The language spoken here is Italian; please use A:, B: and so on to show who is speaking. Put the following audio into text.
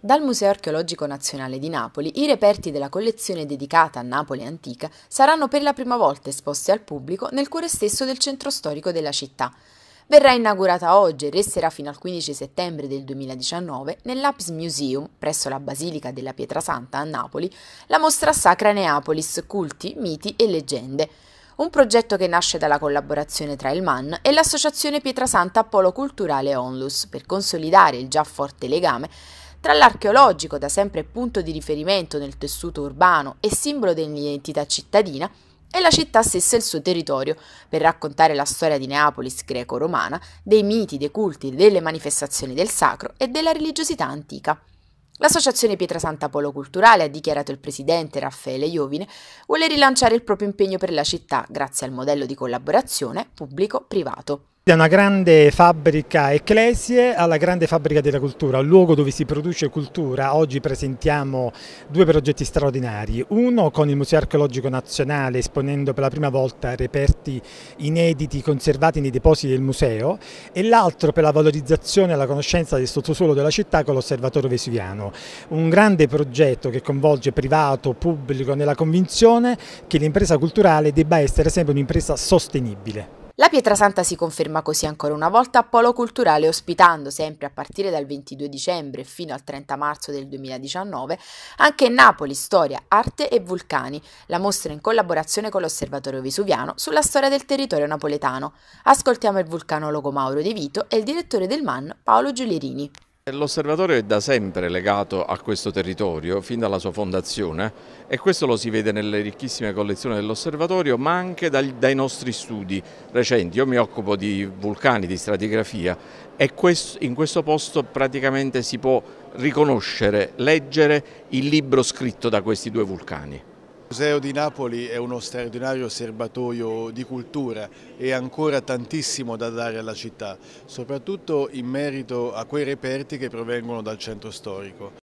A: Dal Museo archeologico nazionale di Napoli i reperti della collezione dedicata a Napoli antica saranno per la prima volta esposti al pubblico nel cuore stesso del centro storico della città. Verrà inaugurata oggi e resterà fino al 15 settembre del 2019 nell'Apis Museum, presso la Basilica della Pietrasanta a Napoli, la mostra Sacra Neapolis, culti, miti e leggende. Un progetto che nasce dalla collaborazione tra il MAN e l'associazione Pietrasanta Polo Culturale Onlus per consolidare il già forte legame tra l'archeologico, da sempre punto di riferimento nel tessuto urbano e simbolo dell'identità cittadina, e la città stessa e il suo territorio, per raccontare la storia di Neapolis greco-romana, dei miti, dei culti, delle manifestazioni del sacro e della religiosità antica. L'associazione Pietrasanta Polo Culturale, ha dichiarato il presidente Raffaele Iovine, vuole rilanciare il proprio impegno per la città grazie al modello di collaborazione pubblico-privato.
B: Da una grande fabbrica ecclesie alla grande fabbrica della cultura, un luogo dove si produce cultura. Oggi presentiamo due progetti straordinari, uno con il Museo Archeologico Nazionale esponendo per la prima volta reperti inediti conservati nei depositi del museo e l'altro per la valorizzazione e la conoscenza del sottosuolo della città con l'Osservatorio Vesuviano. Un grande progetto che coinvolge privato, pubblico nella convinzione che l'impresa culturale debba essere sempre un'impresa sostenibile.
A: La Pietrasanta si conferma così ancora una volta a polo culturale ospitando sempre a partire dal 22 dicembre fino al 30 marzo del 2019 anche Napoli Storia, Arte e Vulcani, la mostra in collaborazione con l'Osservatorio Vesuviano sulla storia del territorio napoletano. Ascoltiamo il vulcanologo Mauro De Vito e il direttore del MAN Paolo Giulierini.
C: L'osservatorio è da sempre legato a questo territorio, fin dalla sua fondazione, e questo lo si vede nelle ricchissime collezioni dell'osservatorio, ma anche dai, nostri studi recenti. Io mi occupo di vulcani, di stratigrafia, e in questo posto praticamente si può riconoscere, leggere il libro scritto da questi due vulcani.
D: Il Museo di Napoli è uno straordinario serbatoio di cultura e ancora tantissimo da dare alla città, soprattutto in merito a quei reperti che provengono dal centro storico.